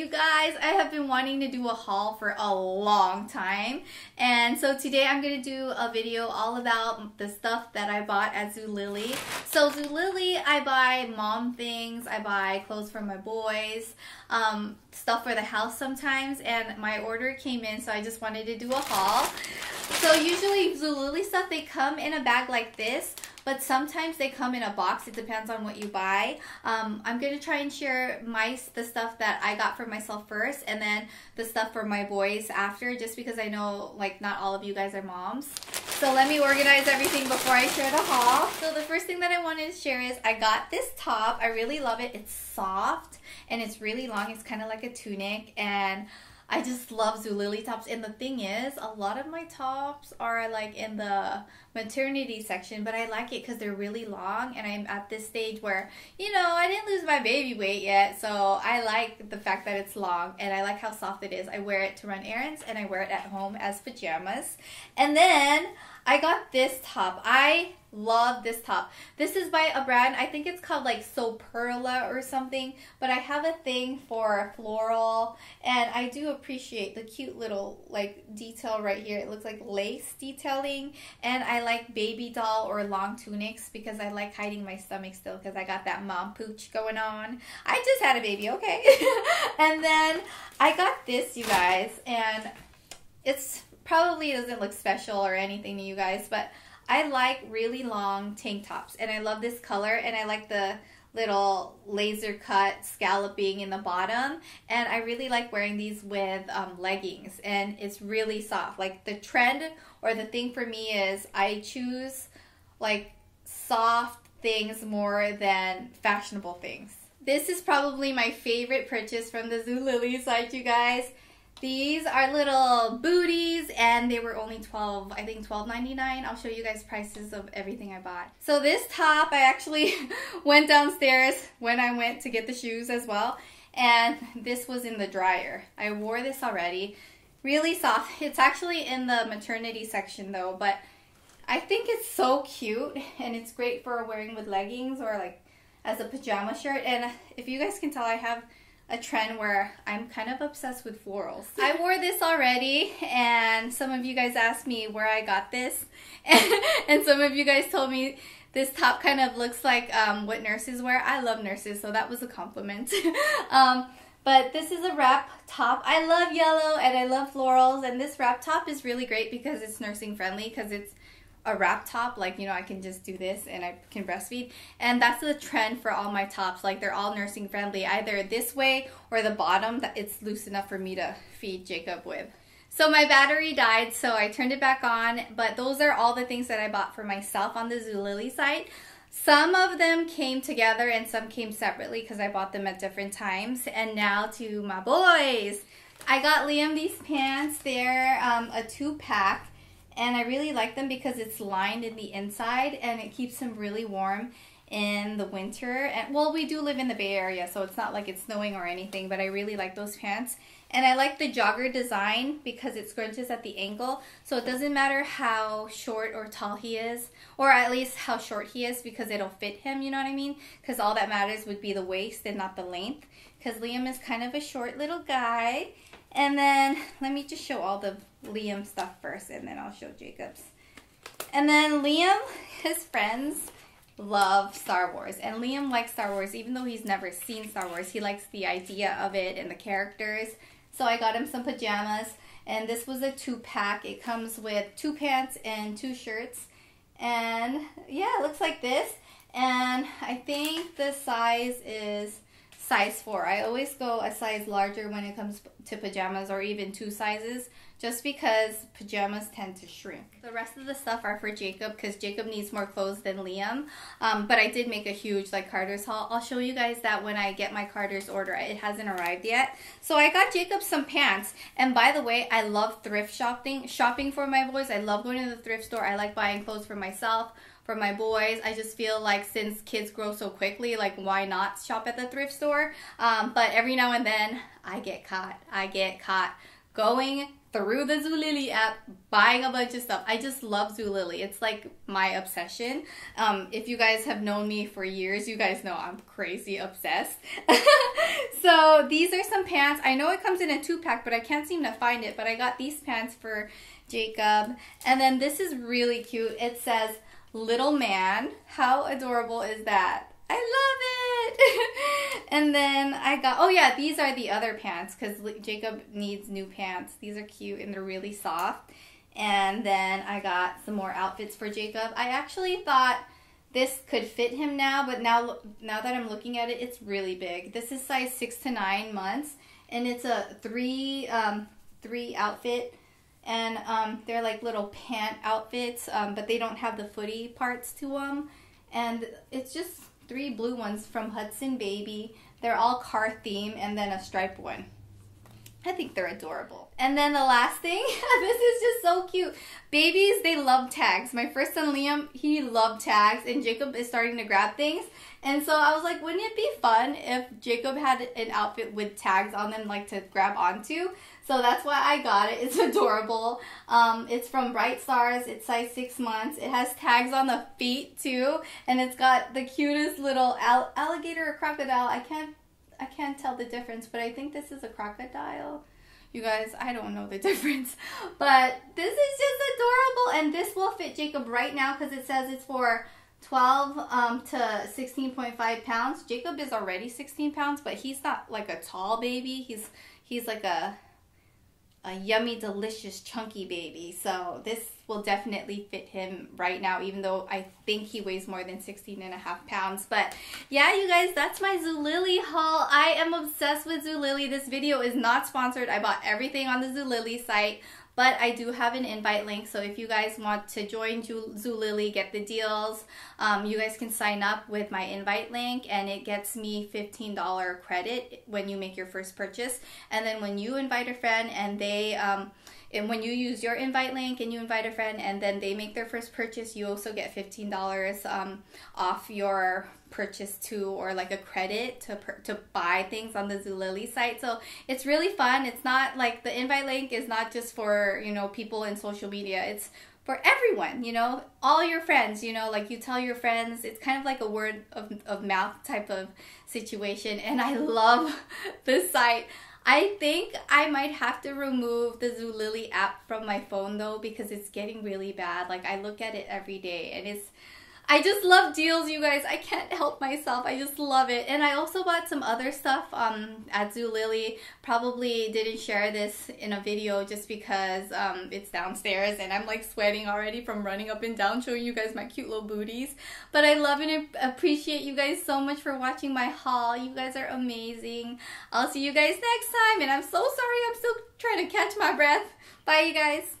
You guys, I have been wanting to do a haul for a long time. And so today I'm going to do a video all about the stuff that I bought at Zulily. So Zulily, I buy mom things, I buy clothes for my boys, um, stuff for the house sometimes. And my order came in, so I just wanted to do a haul. So usually Zulily stuff, they come in a bag like this but sometimes they come in a box. It depends on what you buy. Um, I'm going to try and share my the stuff that I got for myself first and then the stuff for my boys after just because I know like not all of you guys are moms. So let me organize everything before I share the haul. So the first thing that I wanted to share is I got this top. I really love it. It's soft and it's really long. It's kind of like a tunic and I just love Zulily tops. And the thing is, a lot of my tops are like in the maternity section, but I like it because they're really long. And I'm at this stage where, you know, I didn't lose my baby weight yet. So I like the fact that it's long and I like how soft it is. I wear it to run errands and I wear it at home as pajamas. And then I got this top. I love this top. This is by a brand, I think it's called like Soperla or something, but I have a thing for floral and I do appreciate the cute little like detail right here. It looks like lace detailing and I like baby doll or long tunics because I like hiding my stomach still because I got that mom pooch going on. I just had a baby, okay? and then I got this, you guys, and it's probably doesn't look special or anything to you guys, but I like really long tank tops and I love this color and I like the little laser cut scalloping in the bottom. And I really like wearing these with um, leggings. And it's really soft. Like the trend or the thing for me is I choose like soft things more than fashionable things. This is probably my favorite purchase from the Zulily site you guys these are little booties and they were only 12, I think 12.99. I'll show you guys prices of everything I bought. So this top, I actually went downstairs when I went to get the shoes as well. And this was in the dryer. I wore this already. Really soft. It's actually in the maternity section though, but I think it's so cute and it's great for wearing with leggings or like as a pajama shirt. And if you guys can tell, I have a trend where I'm kind of obsessed with florals. I wore this already and some of you guys asked me where I got this and, and some of you guys told me this top kind of looks like um, what nurses wear. I love nurses so that was a compliment. um, but this is a wrap top. I love yellow and I love florals and this wrap top is really great because it's nursing friendly because it's a wrap top like you know I can just do this and I can breastfeed. And that's the trend for all my tops. Like they're all nursing friendly either this way or the bottom that it's loose enough for me to feed Jacob with. So my battery died so I turned it back on but those are all the things that I bought for myself on the Zulily site. Some of them came together and some came separately because I bought them at different times. And now to my boys. I got Liam these pants. They're um, a two pack and I really like them because it's lined in the inside and it keeps them really warm in the winter. And well, we do live in the Bay Area, so it's not like it's snowing or anything, but I really like those pants. And I like the jogger design because it scrunches at the ankle, so it doesn't matter how short or tall he is, or at least how short he is because it'll fit him, you know what I mean? Because all that matters would be the waist and not the length. Because Liam is kind of a short little guy. And then let me just show all the Liam stuff first and then I'll show Jacob's. And then Liam, his friends love Star Wars. And Liam likes Star Wars even though he's never seen Star Wars. He likes the idea of it and the characters. So I got him some pajamas and this was a two pack. It comes with two pants and two shirts. And yeah, it looks like this. And I think the size is size 4. I always go a size larger when it comes to pajamas or even two sizes just because pajamas tend to shrink. The rest of the stuff are for Jacob because Jacob needs more clothes than Liam. Um, but I did make a huge like Carter's haul. I'll show you guys that when I get my Carter's order. It hasn't arrived yet. So I got Jacob some pants. And by the way, I love thrift shopping, shopping for my boys. I love going to the thrift store. I like buying clothes for myself for my boys. I just feel like since kids grow so quickly, like why not shop at the thrift store? Um, but every now and then I get caught. I get caught going through the Zulily app buying a bunch of stuff. I just love Zulily. It's like my obsession. Um, if you guys have known me for years, you guys know I'm crazy obsessed. so these are some pants. I know it comes in a two pack, but I can't seem to find it. But I got these pants for Jacob. And then this is really cute. It says, Little Man. How adorable is that? I love it. and then I got, oh yeah, these are the other pants because Jacob needs new pants. These are cute and they're really soft. And then I got some more outfits for Jacob. I actually thought this could fit him now, but now now that I'm looking at it, it's really big. This is size six to nine months, and it's a three um, three outfit, and um, they're like little pant outfits, um, but they don't have the footy parts to them, and it's just three blue ones from Hudson Baby. They're all car theme and then a striped one. I think they're adorable. And then the last thing, this is just so cute. Babies, they love tags. My first son Liam, he loved tags and Jacob is starting to grab things. And so I was like, wouldn't it be fun if Jacob had an outfit with tags on them like to grab onto? So that's why I got it. It's adorable. Um, it's from Bright Stars. It's size six months. It has tags on the feet too. And it's got the cutest little al alligator or crocodile. I can't I can't tell the difference, but I think this is a crocodile. You guys, I don't know the difference. But this is just adorable. And this will fit Jacob right now because it says it's for 12 um, to 16.5 pounds. Jacob is already 16 pounds, but he's not like a tall baby. He's he's like a a yummy, delicious, chunky baby. So this will definitely fit him right now, even though I think he weighs more than 16 and a half pounds. But yeah, you guys, that's my Zulily haul. I am obsessed with Zulily. This video is not sponsored. I bought everything on the Zulily site. But I do have an invite link, so if you guys want to join Zulily, get the deals, um, you guys can sign up with my invite link, and it gets me $15 credit when you make your first purchase. And then when you invite a friend and they um, and when you use your invite link and you invite a friend and then they make their first purchase, you also get $15 um, off your purchase too or like a credit to to buy things on the Zulily site. So it's really fun. It's not like the invite link is not just for, you know, people in social media. It's for everyone, you know, all your friends, you know, like you tell your friends, it's kind of like a word of, of mouth type of situation. And I love this site. I think I might have to remove the Zulily app from my phone though because it's getting really bad. Like I look at it every day and it's I just love deals, you guys. I can't help myself. I just love it. And I also bought some other stuff um, at Zulily. Probably didn't share this in a video just because um, it's downstairs and I'm like sweating already from running up and down showing you guys my cute little booties. But I love and appreciate you guys so much for watching my haul. You guys are amazing. I'll see you guys next time. And I'm so sorry I'm still trying to catch my breath. Bye, you guys.